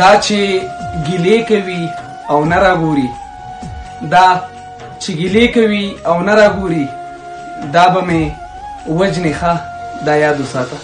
دا چې ګیلې کوي او نه راګوري دا چې ګیلې کوي او نه راګوري دا به مې وجنې ښه دا یاد وساته